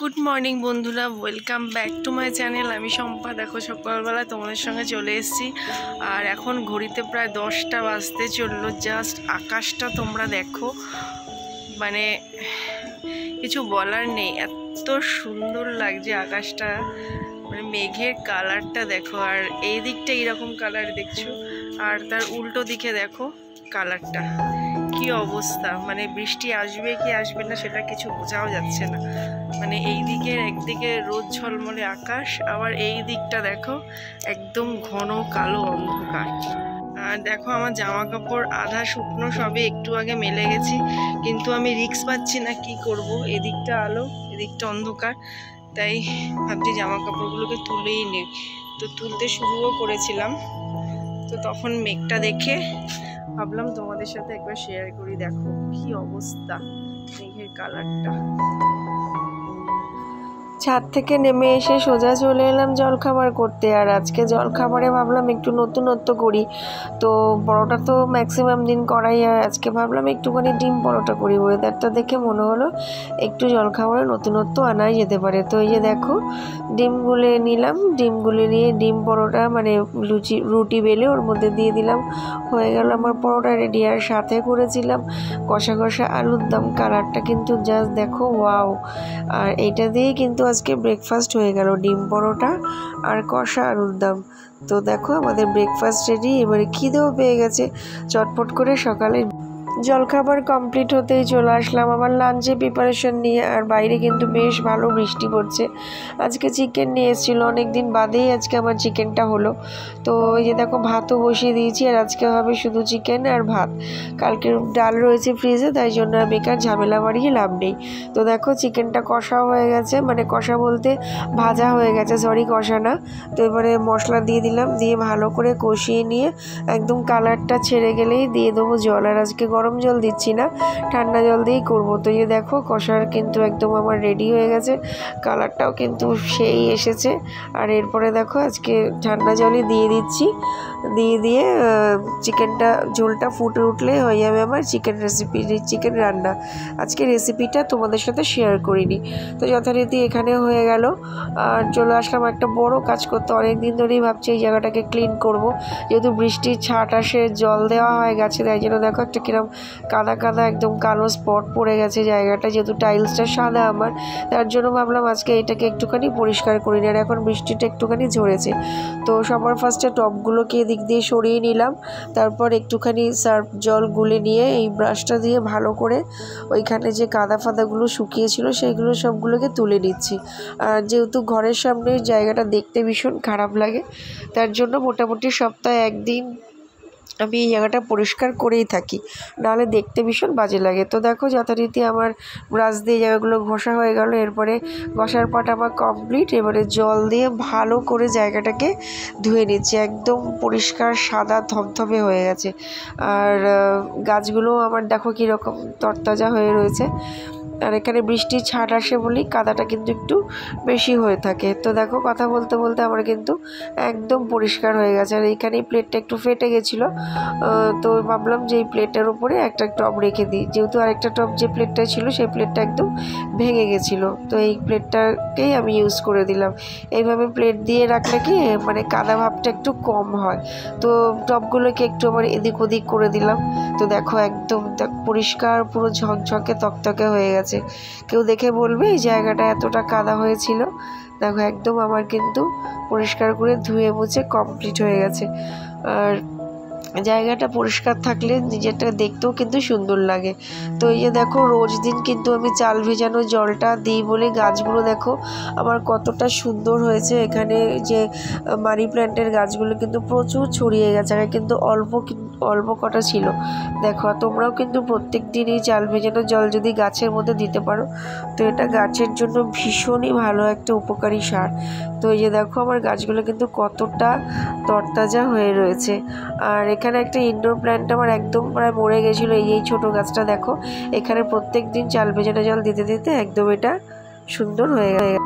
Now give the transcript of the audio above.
Good morning বন্ধুরা। Welcome back to my channel আমি শম্পা। দেখো, সকালবেলা তোমাদের সঙ্গে চলে এসেছি। আর এখন ঘড়িতে প্রায় দশটা বাজতে চলল। জাস্ট আকাশটা তোমরা দেখো। মানে কিছু বলার নেই। এত সুন্দর লাগছে আকাশটা। মানে মেঘের কালারটা দেখো। আর এই দিকটা এইরকম কালার দেখছ। আর তার উল্টো দিকে দেখো কালারটা। কি অবস্থা? মানে বৃষ্টি আসবে কি আসবে না সেটা কিছু বোঝাও যাচ্ছে না। মানে এই দিকের একদিকে রোদ ঝলমলে আকাশ, আবার এই দিকটা দেখো, একদম ঘন কালো অন্ধকার। আর দেখো আমার জামা কাপড় আধা শুকনো সবে একটু আগে মেলে গেছি, কিন্তু আমি রিক্স পাচ্ছি না, কি করব? এদিকটা আলো, এদিকটা অন্ধকার, তাই ভাবছি জামা কাপড়গুলোকে তুলেই নেই তো তুলতে শুরুও করেছিলাম। তো তখন মেঘটা দেখে ভাবলাম তোমাদের সাথে একবার শেয়ার করি। দেখো কি অবস্থা মেঘের কালারটা ছাদ থেকে নেমে এসে সোজা চলে এলাম জলখাবার করতে। আর আজকে জলখাবারে ভাবলাম একটু নতুনত্ব করি। তো পরোটা তো ম্যাক্সিমাম দিন করাই। আর আজকে ভাবলাম একটুখানি ডিম পরোটা করি। ওয়েদারটা দেখে মনে হলো একটু জলখাবারে নতুনত্ব আনাই যেতে পারে। তো এই যে দেখো ডিম গুলে নিলাম। ডিম গুলে নিয়ে ডিম পরোটা মানে লুচি, রুটি বেলে ওর মধ্যে দিয়ে দিলাম। হয়ে গেল আমার পরোটা রেডি আর সাথে করেছিলাম কষা কষা আলুর দম। কালারটা কিন্তু জাস্ট দেখো ওয়াও আর এইটা দিয়েই কিন্তু আজকে ব্রেকফাস্ট হয়ে গেল, ডিম পরোটা আর কষা আলুর দাম। তো দেখো আমাদের ব্রেকফাস্ট রেডি এবারে খিদেও পেয়ে গেছে। চটপট করে সকালে জলখাবার কমপ্লিট হতেই চলে আসলাম। আবার লাঞ্চে প্রিপারেশন নিয়ে আর বাইরে কিন্তু বেশ ভালো বৃষ্টি পড়ছে। আজকে চিকেন নিয়ে এসেছিল অনেক দিন বাদেই আজকে আমার চিকেনটা হলো। তো এই যে দেখো, ভাতও বসিয়ে দিয়েছি আর আজকে হবে শুধু চিকেন আর ভাত। কালকে ডাল রয়েছে ফ্রিজে তাই জন্য বেকার ঝামেলা বাড়িয়ে লাভ নেই। তো দেখো চিকেনটা কষা হয়ে গেছে মানে কষা বলতে ভাজা হয়ে গেছে সরি কষা না। তো এবারে মশলা দিয়ে দিলাম, দিয়ে ভালো করে কষিয়ে নিয়ে একদম কালারটা ছেড়ে গেলেই দিয়ে দেবো জল। আর আজকে গরম জল দিচ্ছি না, ঠান্ডা জল দিয়েই করব। তো এই দেখো, কষার কিন্তু একদম আমার রেডি হয়ে গেছে কালারটাও কিন্তু সেই এসেছে। আর এরপরে দেখো, আজকে ঠান্ডা জলই দিয়ে দিচ্ছি। দিয়ে দিয়ে চিকেনটা ঝোলটা ফুটে উঠলে হয়ে যাবে আমার চিকেন রেসিপি চিকেন রান্না। আজকে রেসিপিটা তোমাদের সাথে শেয়ার করিনি। তো যথারীতি এখানে হয়ে গেল। আর চলে আসলাম একটা বড় কাজ করতে। অনেক দিন ধরেই ভাবছি এই জায়গাটাকে ক্লিন করব। যেহেতু বৃষ্টির ছাট আসে, জল দেওয়া হয় গাছে, তাই জন্য দেখো একটা কিরম কাদা কাদা একদম কালো স্পট পড়ে গেছে জায়গাটা, যেহেতু টাইলসটা সাদা আমার, তার জন্য ভাবলাম আজকে এটাকে একটুখানি পরিষ্কার করি আর এখন বৃষ্টিটা একটুখানি ঝরেছে। তো সবার ফার্স্টে টপগুলোকে এদিক দিয়ে সরিয়ে নিলাম। তারপর একটুখানি সার্ফ জল গুলে নিয়ে এই ব্রাশটা দিয়ে ভালো করে ওইখানে যে কাদা ফাদাগুলো শুকিয়েছিল সেইগুলো সবগুলোকে তুলে নিচ্ছি। আর যেহেতু ঘরের সামনে জায়গাটা দেখতে ভীষণ খারাপ লাগে, তার জন্য মোটামুটি সপ্তাহে একদিন আমি এই জায়গাটা পরিষ্কার করেই থাকি। নাহলে দেখতে ভীষণ বাজে লাগে। তো দেখো যথারীতি আমার ব্রাশ দিয়ে জায়গাগুলো ঘষা হয়ে গেল। এরপরে ঘষার পাট আমার কমপ্লিট এবারে জল দিয়ে ভালো করে জায়গাটাকে ধুয়ে নিচ্ছি। একদম পরিষ্কার সাদা ধবধবে হয়ে গেছে। আর গাছগুলো আমার দেখো কীরকম তরতাজা হয়ে রয়েছে। আর এখানে বৃষ্টির ছাট আসে বলেই কাদাটা কিন্তু একটু বেশি হয়ে থাকে। তো দেখো, কথা বলতে বলতে আমার কিন্তু একদম পরিষ্কার হয়ে গেছে। আর এইখানে প্লেটটা একটু ফেটে গেছিল। তো ভাবলাম যে এই প্লেটের ওপরে একটা টব রেখে দিই। যেহেতু আরেকটা টব যে প্লেটটা ছিল, সেই প্লেটটা একদম ভেঙে গেছিল। তো এই প্লেটটাকেই আমি ইউজ করে দিলাম। এইভাবে প্লেট দিয়ে রাখলে কি মানে কাদা ভাবটা একটু কম হয়। তো টবগুলোকে একটু আমার এদিক ওদিক করে দিলাম। তো দেখো, একদম পরিষ্কার, পুরো ঝকঝকে, তকতকে হয়ে গেছে। গেছে কেউ দেখে বলবে, এই জায়গাটা এতটা কাদা হয়েছিল। দেখো, একদম আমার কিন্তু পরিষ্কার করে ধুয়ে মুছে কমপ্লিট হয়ে গেছে। আর জায়গাটা পরিষ্কার থাকলে নিজেরটা দেখতেও কিন্তু সুন্দর লাগে। তো এই যে দেখো, রোজ দিন কিন্তু আমি চাল ভেজানো জলটা দিই বলে গাছগুলো দেখো, আমার কতটা সুন্দর হয়েছে। এখানে যে মানি প্ল্যান্টের গাছগুলো কিন্তু প্রচুর ছড়িয়ে গেছে, আগে কিন্তু অল্প অল্প কটা ছিল। দেখো তোমরাও কিন্তু প্রত্যেক দিনই চাল ভেজানো জল যদি গাছের মধ্যে দিতে পারো, তো এটা গাছের জন্য ভীষণই ভালো একটা উপকারী সার। তো এই যে দেখো, আমার গাছগুলো কিন্তু কতটা তরতাজা হয়ে রয়েছে। আর এখানে একটা ইনডোর প্ল্যান্ট আমার একদম প্রায় মরে গেছিল, এই এই ছোটো গাছটা দেখো। এখানে প্রত্যেক দিন চাল ভেজানো জল দিতে দিতে একদম এটা সুন্দর হয়ে গেছে।